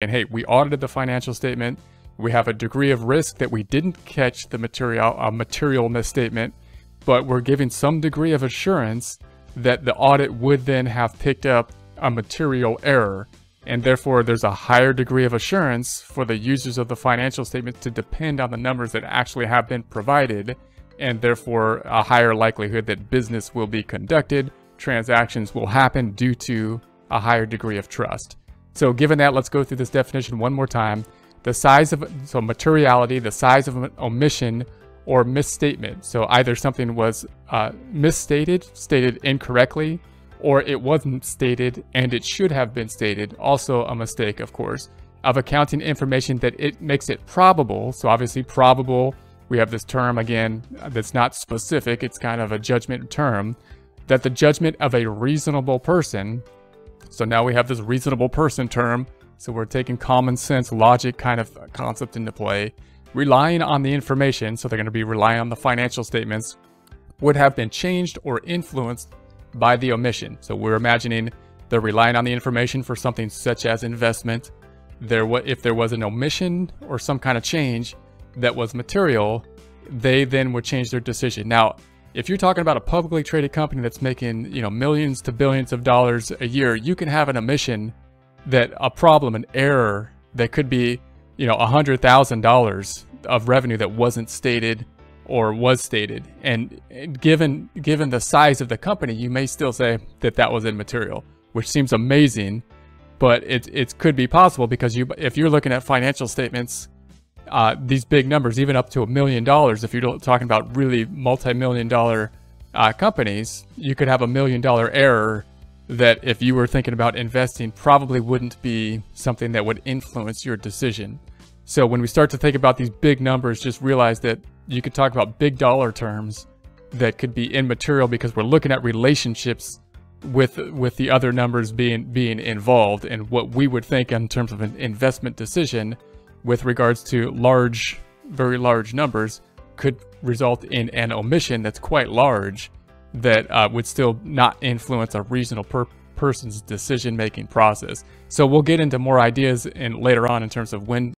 And hey, we audited the financial statement. We have a degree of risk that we didn't catch the material a material misstatement, but we're giving some degree of assurance that the audit would then have picked up a material error. And therefore, there's a higher degree of assurance for the users of the financial statement to depend on the numbers that actually have been provided, and therefore a higher likelihood that business will be conducted, transactions will happen due to a higher degree of trust. So given that, let's go through this definition one more time. The size of, so materiality, the size of an omission or misstatement. So either something was uh, misstated, stated incorrectly, or it wasn't stated and it should have been stated, also a mistake, of course, of accounting information that it makes it probable. So obviously probable, we have this term again that's not specific, it's kind of a judgment term, that the judgment of a reasonable person so now we have this reasonable person term. So we're taking common sense, logic kind of uh, concept into play. Relying on the information, so they're going to be relying on the financial statements, would have been changed or influenced by the omission. So we're imagining they're relying on the information for something such as investment. There, if there was an omission or some kind of change that was material, they then would change their decision. Now, if you're talking about a publicly traded company that's making, you know, millions to billions of dollars a year, you can have an omission that a problem, an error that could be, you know, $100,000 of revenue that wasn't stated or was stated. And given given the size of the company, you may still say that that was immaterial, which seems amazing, but it it could be possible because you if you're looking at financial statements uh, these big numbers, even up to a million dollars, if you're talking about really multi-million dollar uh, companies, you could have a million dollar error that if you were thinking about investing probably wouldn't be something that would influence your decision. So when we start to think about these big numbers, just realize that you could talk about big dollar terms that could be immaterial because we're looking at relationships with with the other numbers being being involved and what we would think in terms of an investment decision with regards to large, very large numbers could result in an omission that's quite large that uh, would still not influence a reasonable per person's decision-making process. So we'll get into more ideas in later on in terms of when